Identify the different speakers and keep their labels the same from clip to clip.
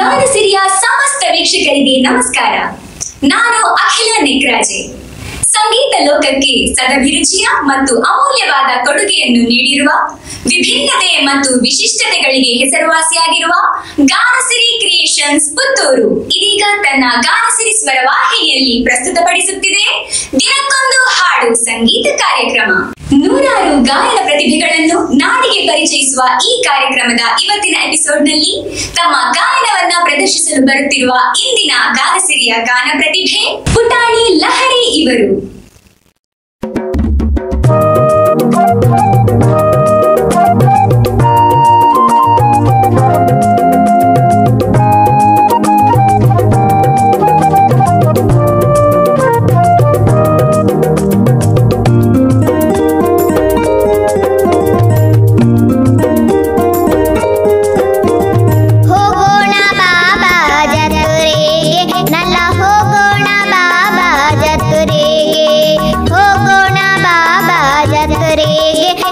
Speaker 1: ವೀಕ್ಷಕರಿಗೆ ನಮಸ್ಕಾರ. ನಾನು ಅಖಿಲ ನೆಗ್ರಾಜೆ ಸಂಗೀತ ಲೋಕಕ್ಕೆ ಸದಭಿರುಚಿಯ ಮತ್ತು ಅಮೂಲ್ಯವಾದ ಕೊಡುಗೆಯನ್ನು ನೀಡಿರುವ, ವಿಭಿನ್ನತೆ ಮತ್ತು ವಿಶಿಷ್ಟತೆಗಳಿಗೆ ಹೆಸರುವಾಸಿಯಾಗಿರುವ ಗಾನಸಿರಿ ಕ್ರಿಯೇಷನ್ಸ್ ಪುತ್ತೂರು ಇದೀಗ ತನ್ನ ಗಾನಸಿರಿ ಸ್ವರವಾಹಿನಿಯಲ್ಲಿ ಪ್ರಸ್ತುತಪಡಿಸುತ್ತಿದೆ. ದಿನಕ್ಕೊಂದು ಹಾಡು ಸಂಗೀತ ಕಾರ್ಯಕ್ರಮ. ನೂರಾರು ಗಾಯನ ಪ್ರತಿಭೆಗಳನ್ನು ನಾಡಿಗೆ ಪರಿಚಯಿಸುವ ಈ ಕಾರ್ಯಕ್ರಮದ ಇವತ್ತಿನ ಎಪಿಸೋಡ್ನಲ್ಲಿ ತಮ್ಮ ಗಾಯನವನ್ನ ಪ್ರದರ್ಶಿಸಲು ಬರುತ್ತಿರುವ ಇಂದಿನ ಗಾನಸಿರಿಯ ಗಾನ ಪ್ರತಿಭೆ ಪುಟಾಣಿ ಲಹರಿ ಇವರು.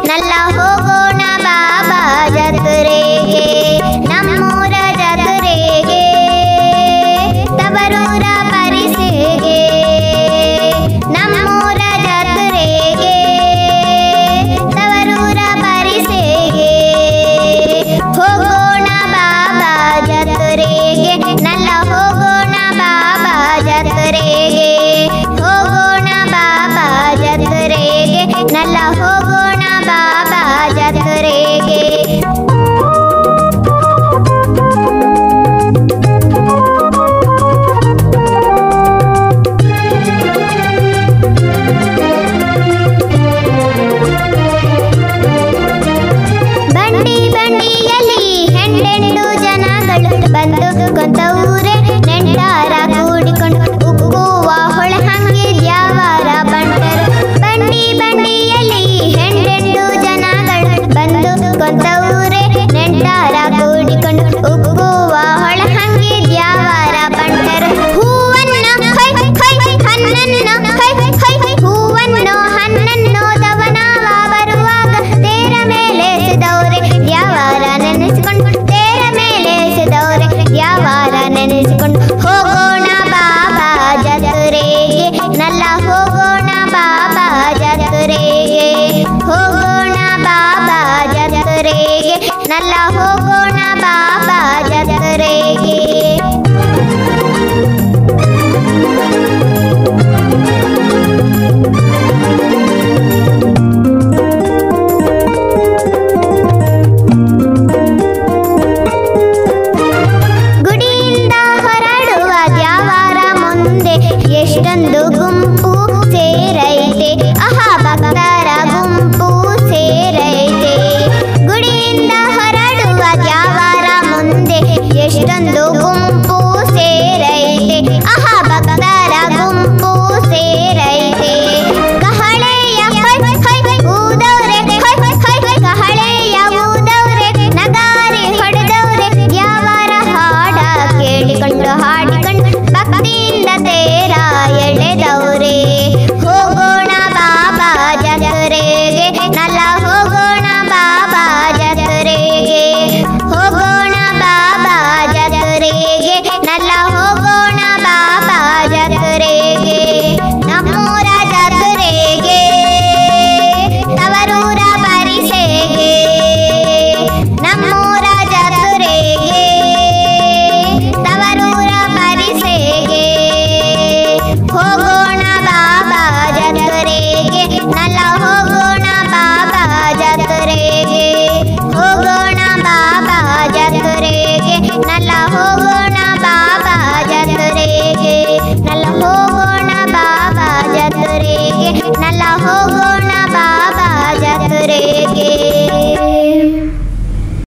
Speaker 2: ಜತುರಿಗೆ ಹೆಂಡೆಂಟು ಜನಗಳು ಬಂದು ಕೊಂತ ಊರೇ ನೆಂಟಾರ ಕೂಡಿಕೊಂಡು ತೇರ ಮೇಲೆ ಎಸೆದವ್ರೆ ಯಾವಾರ ನೆನೆಸಿಕೊಂಡು ಹೋಗೋಣ ಬಾಬಾ ಜತುರೆಗೆ ನಲ್ಲ ಹೋಗೋಣ ಬಾಬಾ ಜತುರೆಗೆ ಹೋಗೋಣ ಬಾಬಾ ಜತುರೆಗೆ ನಲ್ಲ